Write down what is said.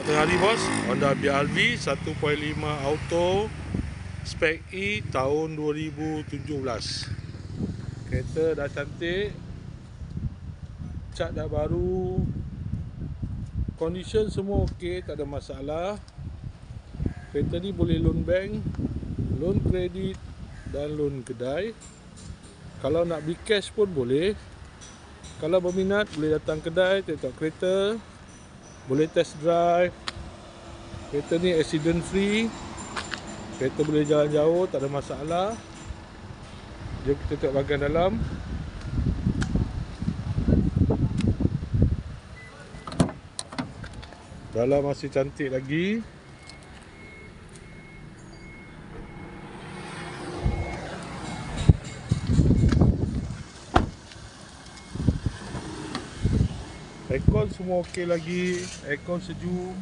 Tengah hari bos, Honda BRV 1.5 auto spec E tahun 2017. Kereta dah cantik. Cat dah baru. Condition semua okey, tak ada masalah. Kereta ni boleh loan bank, loan kredit dan loan kedai. Kalau nak beli cash pun boleh. Kalau berminat boleh datang kedai tengok kereta. Boleh test drive. Kereta ni accident free. Kereta boleh jalan jauh, tak ada masalah. Jom kita tengok bahagian dalam. Dalam masih cantik lagi. Aircon semua okey lagi. Aircon sejuk.